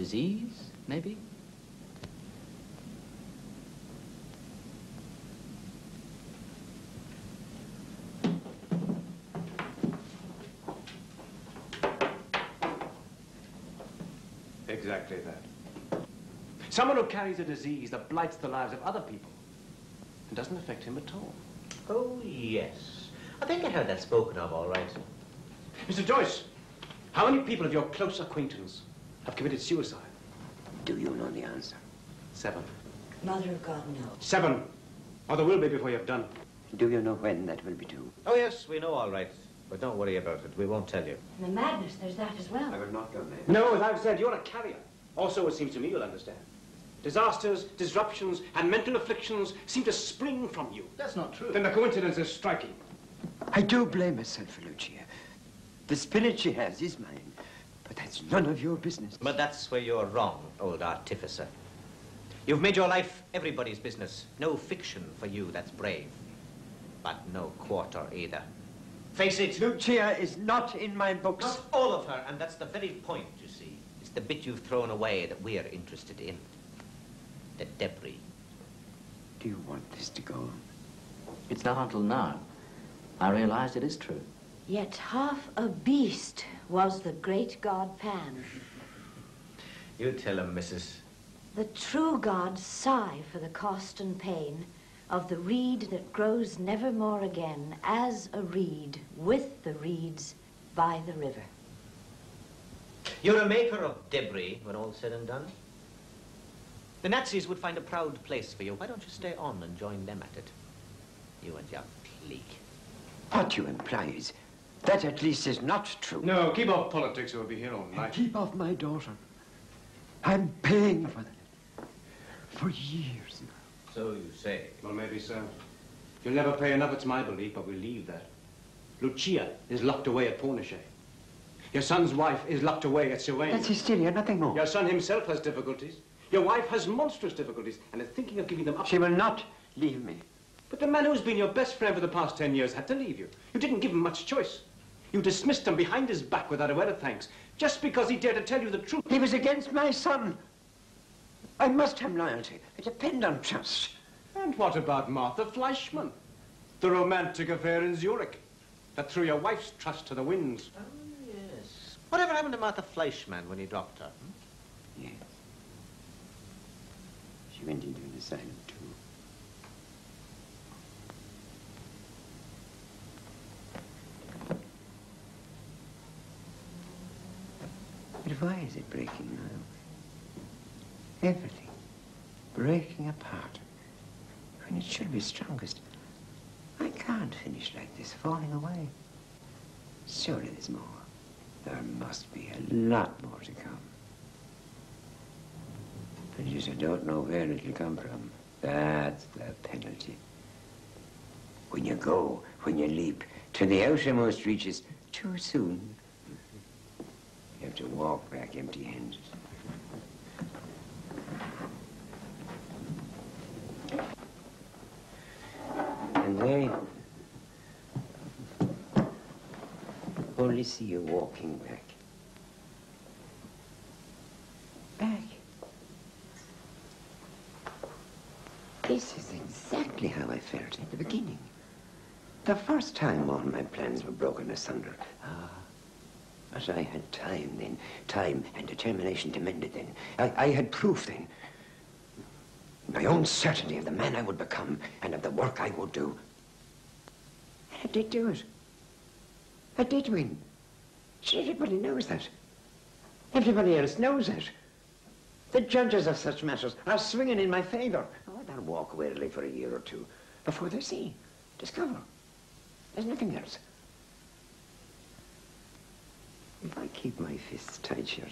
disease, maybe? Exactly that. Someone who carries a disease that blights the lives of other people and doesn't affect him at all. Oh, yes. I think I heard that spoken of, all right. Mr. Joyce, how many people of your close acquaintance have committed suicide? Do you know the answer? Seven. Mother of God, no. Seven. Or there will be before you've done. Do you know when that will be due? Oh, yes, we know all right. But don't worry about it. We won't tell you. And the madness, there's that as well. I will not go there. No, as I've said, you're a carrier. Also, it seems to me you'll understand. Disasters, disruptions, and mental afflictions seem to spring from you. That's not true. Then the coincidence is striking. I do blame myself for Lucia. The spirit she has is mine, but that's none of your business. But that's where you're wrong, old artificer. You've made your life everybody's business. No fiction for you that's brave. But no quarter either. Face it. Lucia is not in my books. Not all of her, and that's the very point, you see. It's the bit you've thrown away that we're interested in. The debris. Do you want this to go on? It's not until now I realized it is true. Yet half a beast was the great god Pan. You tell him, Mrs. The true gods sigh for the cost and pain of the reed that grows never more again as a reed with the reeds by the river. You're a maker of debris when all's said and done. The Nazis would find a proud place for you. Why don't you stay on and join them at it? You and your clique. What you imply is that at least is not true. No, keep off politics or we'll be here all night. Keep off my daughter. I'm paying for that. For years now. So you say. Well, maybe so. You'll never pay enough, it's my belief, but we'll leave that. Lucia is locked away at Pornichet. Your son's wife is locked away at Sylvain. That's hysteria, nothing more. Your son himself has difficulties. Your wife has monstrous difficulties and is thinking of giving them up. She will not leave me. But the man who's been your best friend for the past ten years had to leave you. You didn't give him much choice. You dismissed him behind his back without a word of thanks, just because he dared to tell you the truth. He was against my son. I must have loyalty. I depend on trust. And what about Martha Fleischmann? The romantic affair in Zurich that threw your wife's trust to the winds. Oh, yes. Whatever happened to Martha Fleischmann when you dropped her? Hmm? Yes. She went into an asylum, too. Why is it breaking now? Everything breaking apart when it should be strongest. I can't finish like this, falling away. Surely there's more. There must be a lot more to come. Just don't know where it'll come from. That's the penalty. When you go, when you leap to the outermost reaches too soon, to walk back empty-handed. And they only see you walking back. Back. This is exactly how I felt at the beginning. The first time all my plans were broken asunder. Ah, but I had time then, time and determination to mend it then. I, I had proof then. My own certainty of the man I would become and of the work I would do. And I did do it. I did win. Everybody knows that. Everybody else knows that. The judges of such matters are swinging in my favor. Oh, they'll walk warily for a year or two before they see, discover. There's nothing else. If I keep my fists tight shut,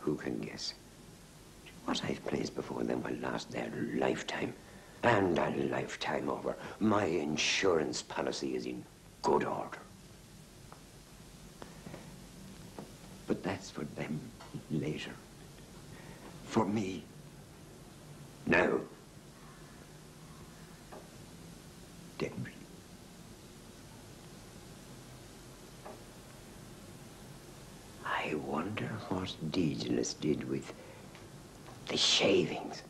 who can guess? What I've placed before them will last their lifetime. And a lifetime over. My insurance policy is in good order. But that's for them later. For me, now. Debris. I wonder what Daedalus did with the shavings.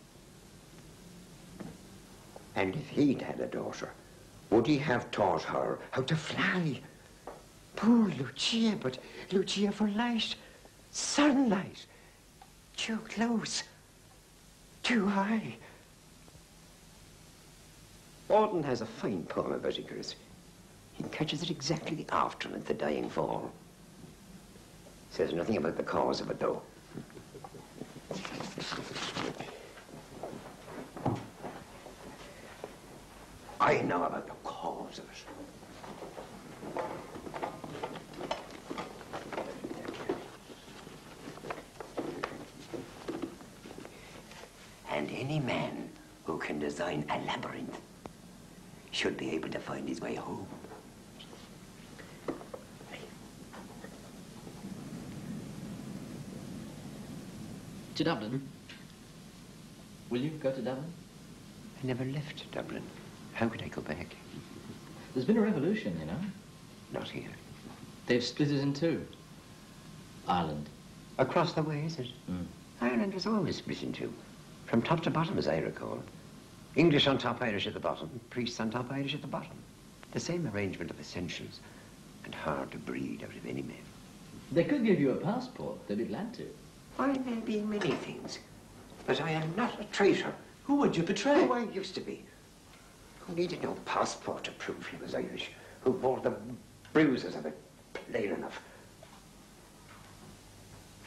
And if he'd had a daughter, would he have taught her how to fly? Poor Lucia, but Lucia for light, sunlight, too close, too high. Auden has a fine poem about Icarus. He catches it exactly after the dying fall. Says nothing about the cause of it, though. I know about the cause of it. And any man who can design a labyrinth should be able to find his way home. To Dublin? Will you go to Dublin? I never left Dublin. How could I go back? There's been a revolution, you know. Not here. They've split it in two. Ireland. Across the way, is it? Mm. Ireland was always split in two. From top to bottom, as I recall. English on top, Irish at the bottom. Priests on top, Irish at the bottom. The same arrangement of essentials. And hard to breed out of any man. They could give you a passport. They'd be glad to. I may be many things, but I am not a traitor. Who would you betray? Who I used to be. Who needed no passport to prove he was Irish. Who bore the bruises of it plain enough.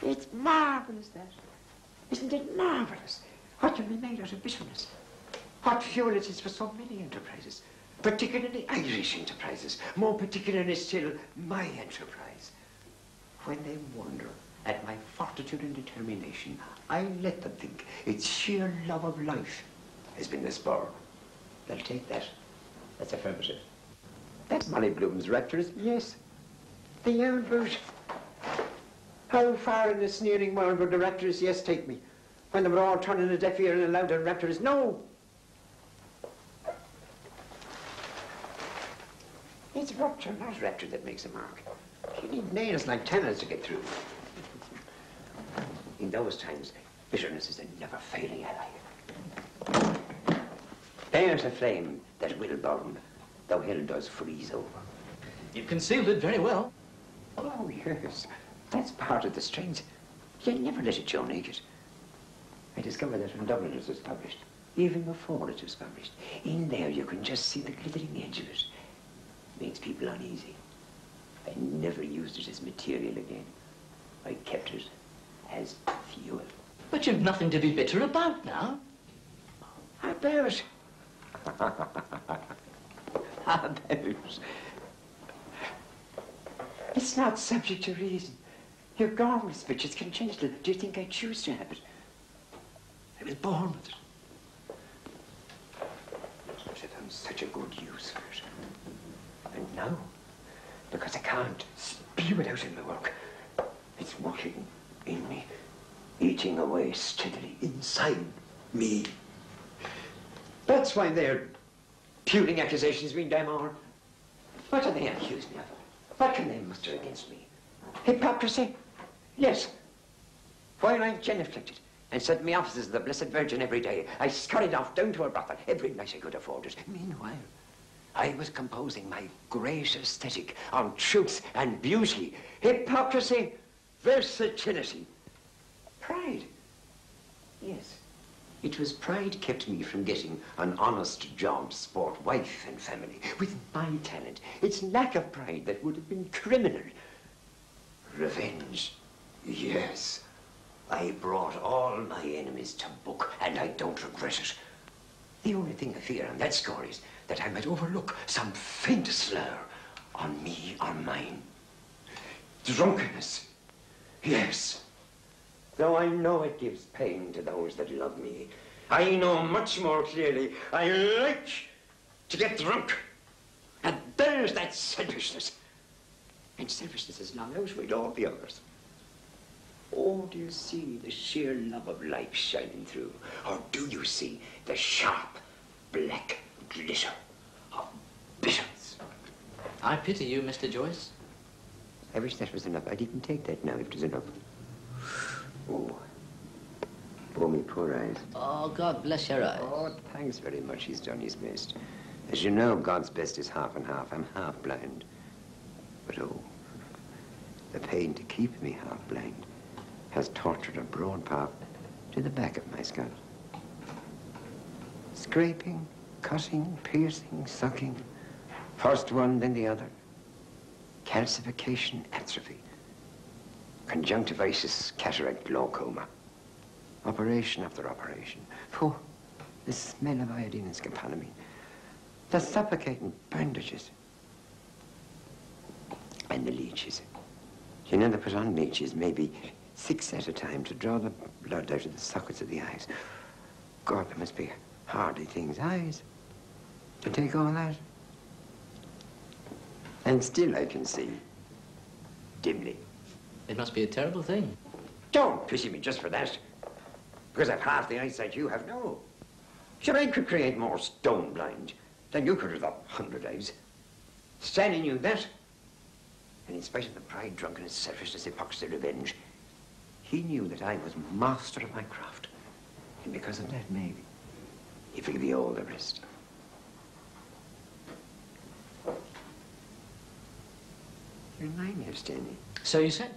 It's marvellous, that. Isn't it marvellous? What can be made out of bitterness? What fuel it is for so many enterprises, particularly Irish enterprises, more particularly still my enterprise. When they wonder at my fortitude and determination, I let them think it's sheer love of life has been the spur. They'll take that. That's affirmative. That's Molly Bloom's raptors, yes. The brute. How far in the sneering world would the raptors yes take me? When they were all turning a deaf ear and allowed the raptors no. It's rupture, not rapture, that makes a mark. You need nails like tenors to get through. In those times, bitterness is a never failing ally. There's a flame that will burn, though hell does freeze over. You've concealed it very well. Oh, yes. That's part of the strength. You never let it show naked. I discovered that when Dubliners was published, even before it was published. In there, you can just see the glittering edge of it. Makes people uneasy. I never used it as material again. I kept it as fuel. But you've nothing to be bitter about now. About. About. It's not subject to reason. Your garment which is congenital. Do you think I choose to have it? I was born with it. But I found such a good use for it. And now, because I can't spew it out in my work, it's working in me, eating away steadily inside me. That's why they're puling accusations me, Damar. What do they accuse me of? What can they muster against me? Hypocrisy? Yes. While I'm genuflected and said my offices of the Blessed Virgin every day, I scurried off down to a brothel every night I could afford it. Meanwhile, I was composing my great aesthetic on truth and beauty, hypocrisy, versatility, pride. Yes, it was pride kept me from getting an honest job, sport, wife and family. With my talent, it's lack of pride that would have been criminal. Revenge, yes. I brought all my enemies to book, and I don't regret it. The only thing I fear on that score is that I might overlook some faint slur on me or mine. Drunkenness, yes. Though I know it gives pain to those that love me, I know much more clearly I like to get drunk. And there's that selfishness. And selfishness is long outweighed all the others. Oh, do you see the sheer love of life shining through? Or do you see the sharp, black glitter of bitterness? I pity you, Mr. Joyce. I wish that was enough. I'd even take that now if it was enough. Oh, Poor me poor eyes. Oh, God bless your eyes. Oh, thanks very much. He's done his best. As you know, God's best is half and half. I'm half blind. But oh, the pain to keep me half blind has tortured a broad path to the back of my skull. Scraping, cutting, piercing, sucking. First one, then the other. Calcification, atrophy. Conjunctivitis, cataract, glaucoma. Operation after operation. Oh, the smell of iodine and scopolamine. The suffocating bandages. And the leeches. You know, they put on leeches maybe six at a time to draw the blood out of the sockets of the eyes. God, there must be hardly things. Eyes. To take all that. And still I can see. Dimly. It must be a terrible thing. Don't pity me just for that. Because I've half the eyesight you have now. Sure, I could create more stone blind than you could with a hundred eyes. Stanley knew that. And in spite of the pride, drunkenness, selfishness, hypocrisy, revenge, he knew that I was master of my craft. And because of that, maybe, he forgive me all the rest. You remind me of Stanley. So you said?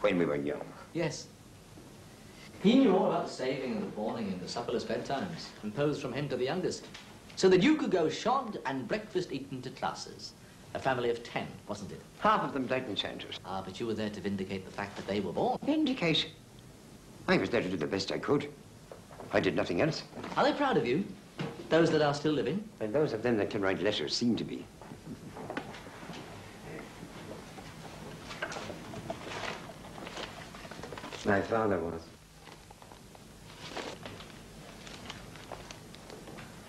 When we were young. Yes. He knew all about the saving and the fawning and the supperless bedtimes, imposed from him to the youngest, so that you could go shod and breakfast eaten to classes. A family of ten, wasn't it? Half of them died in Chandos. Ah, but you were there to vindicate the fact that they were born. Vindicate. I was there to do the best I could. I did nothing else. Are they proud of you? Those that are still living? And those of them that can write letters seem to be. My father was.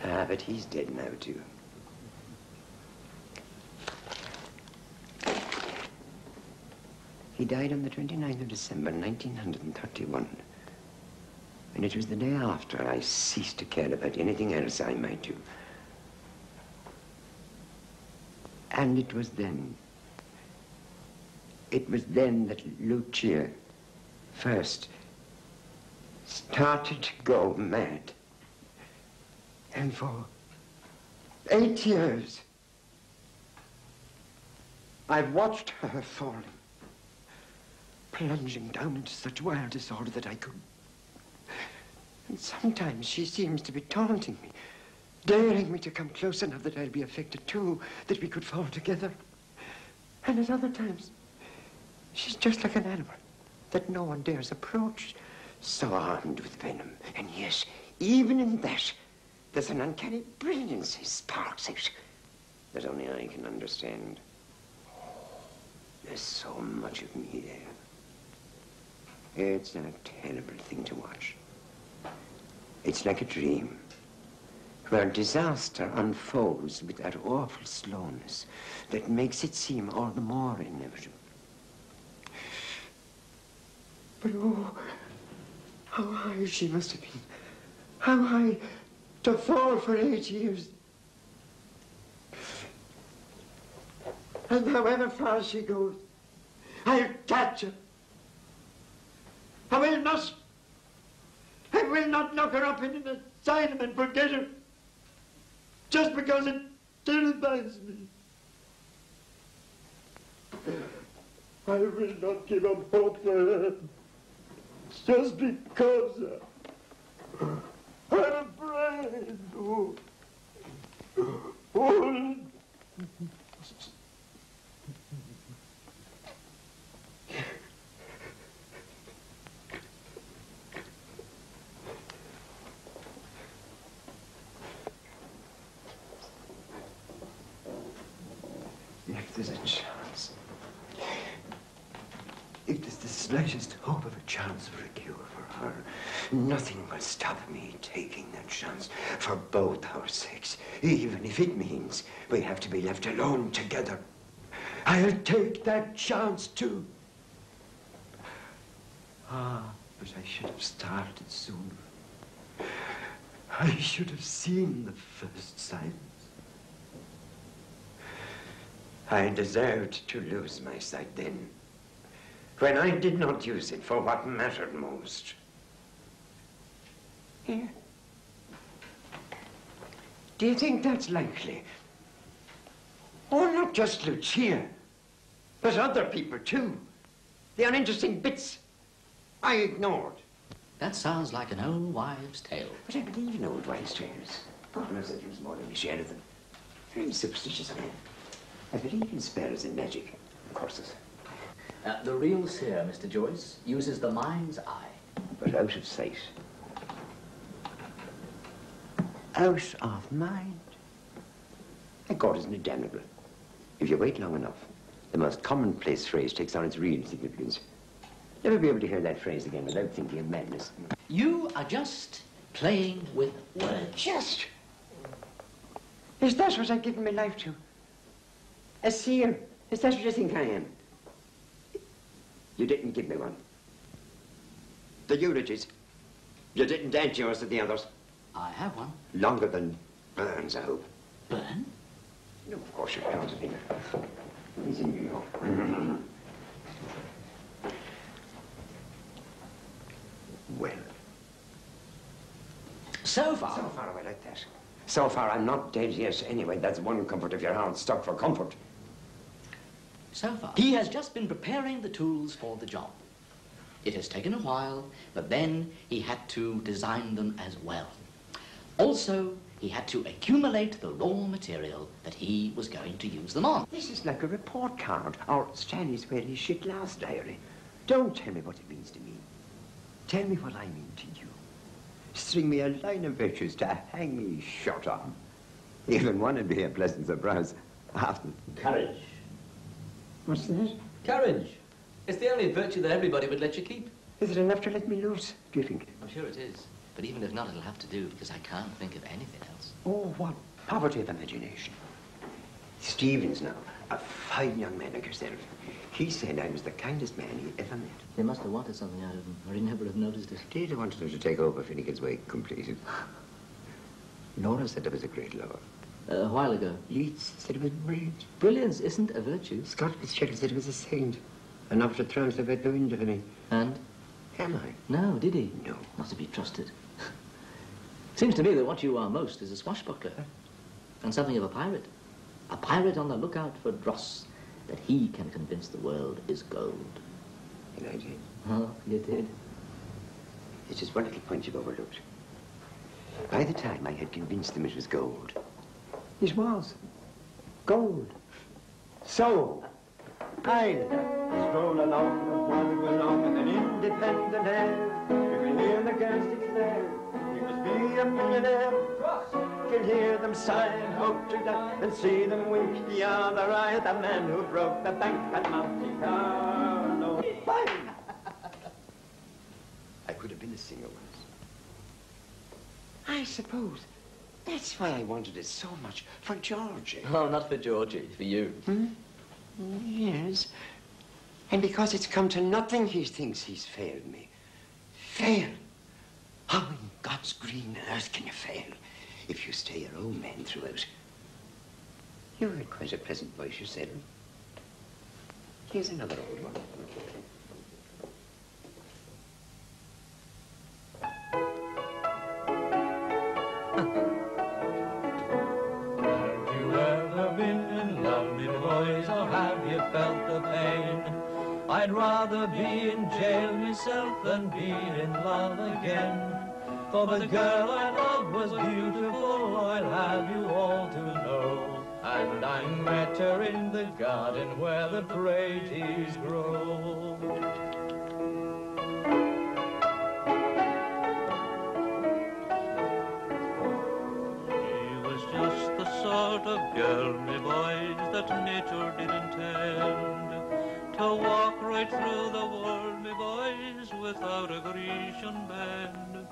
Ah, but he's dead now, too. He died on the 29th of December, 1931. And it was the day after I ceased to care about anything else I might do. And it was then, it was then that Lucia first started to go mad. And for eight years, I've watched her falling, plunging down into such wild disorder that I could. And sometimes she seems to be taunting me, daring me to come close enough that I'd be affected too, that we could fall together. And at other times, she's just like an animal that no one dares approach, so armed with venom. And yes, even in that, there's an uncanny brilliancy sparks it that only I can understand. There's so much of me there. It's a terrible thing to watch. It's like a dream where disaster unfolds with that awful slowness that makes it seem all the more inevitable. But oh, how high she must have been. How high to fall for eight years. And however far she goes, I'll catch her. I will not. I will not knock her up in an asylum and forget her. Just because it terrifies me. I will not give up hope for her. Just because I'm afraid. Oh. Oh. If there's a chance, if there's the slightest hope of a chance for a cure for her, nothing will stop me taking that chance for both our sakes, even if it means we have to be left alone together. I'll take that chance too. Ah, but I should have started sooner. I should have seen the first signs. I deserved to lose my sight then, when I did not use it for what mattered most. Here. Do you think that's likely? Oh, not just Lucia, but other people too. The uninteresting bits I ignored. That sounds like an old wives' tale. But I believe in old wives' tales. God knows I use more than we share of them. Very superstitious man. I believe in spells and magic and curses. Uh, the real seer, Mr. Joyce, uses the mind's eye. but out of sight. Out of mind. And God isn't damnable. If you wait long enough, the most commonplace phrase takes on its real significance. Never be able to hear that phrase again without thinking of madness. You are just playing with words. Just. Is that what I've given my life to? A seer? Is that what you think I am? You didn't give me one. The eulogies. You didn't add yours to the others. I have one. Longer than Burns, I hope. Burn? No, of course you can't. He's in New York. well, So far. so far I like that. So far I'm not dead yet. Anyway, that's one comfort if your heart's stuck for comfort. So far. He has just been preparing the tools for the job. It has taken a while, but then he had to design them as well. Also, he had to accumulate the raw material that he was going to use them on. This is like a report card, or Stanley's where he shit last diary. Don't tell me what it means to me. Tell me what I mean to you. String me a line of virtues to hang me shot on. Even one would be a pleasant surprise. Often. Courage. What's that? Courage. It's the only virtue that everybody would let you keep. Is it enough to let me loose, do you think? I'm sure it is. But even if not, it'll have to do because I can't think of anything else. Oh, what poverty of imagination. Stephens now, a fine young man like yourself. He said I was the kindest man he ever met. They must have wanted something out of him, or he'd never have noticed it. Did he wanted her to take over Finnegans Wake completed? Nora said it was a great lover. Uh, a while ago. Yeats said it was brilliant. Brilliance isn't a virtue. Scott Fitzgerald said it was a saint. Enough to translate out the window for me. And? Am I? No, did he? No. Not to be trusted. Seems to me that what you are most is a swashbuckler. And something of a pirate. A pirate on the lookout for dross that he can convince the world is gold. And I did. Oh, you did. It's just one little point you've overlooked. By the time I had convinced them it was gold, it was gold. So, I stroll along the water along with an independent air. You can hear the gas sticks there. You must be a millionaire. You can hear them sigh, hope to that, and see them wink the other eye at the man who broke the bank at Monte Carlo. I could have been a singer once. I suppose that's why I wanted it so much for Georgie. Oh, not for Georgie, for you. Hmm? Yes. And because it's come to nothing, he thinks he's failed me. Fail? How in God's green earth can you fail if you stay your own man throughout? You had quite a pleasant voice yourself. Here's another old one. Be in jail myself than be in love again. For the girl I loved was beautiful, I'll have you all to know. And I met her in the garden where the praties grow. She was just the sort of girl, me boys, that nature did intend to walk right through the world, me boys, without a Grecian band.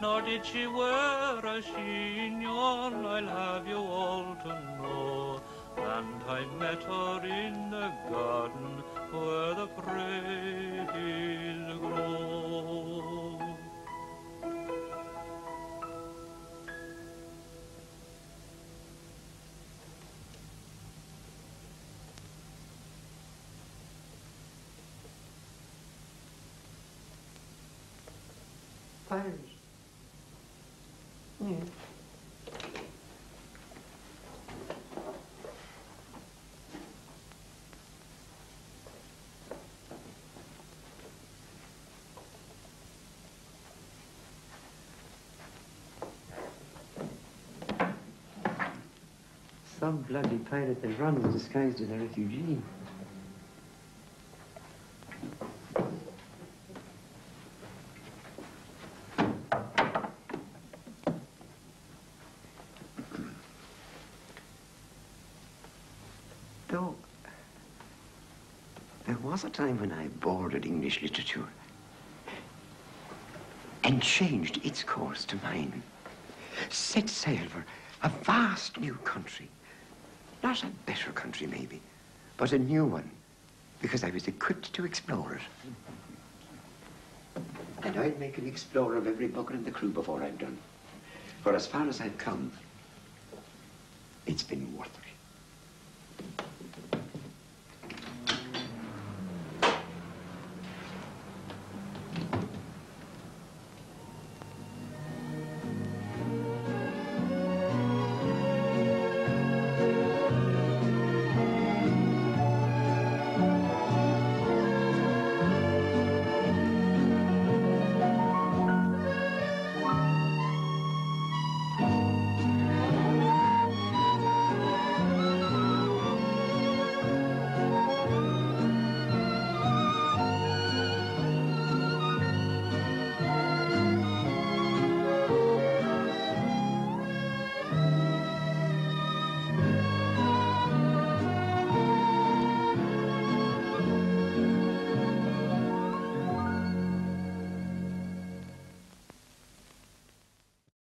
Nor did she wear a chignon, I'll have you all to know. And I met her in the garden where the praties grow. Some bloody pirate that runs disguised as a refugee. Though, there was a time when I boarded English literature and changed its course to mine. Set sail for a vast new country. Not a better country, maybe, but a new one, because I was equipped to explore it. And I'd make an explorer of every bucket in the crew before I'm done. For as far as I've come, it's been worth it.